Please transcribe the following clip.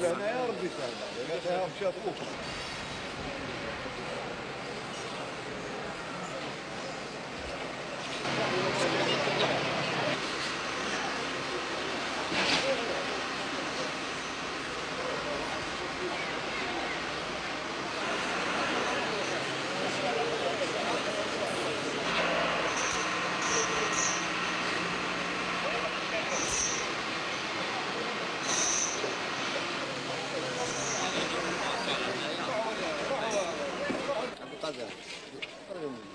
ne bir tane. Evet, yapacak bu. nenhum.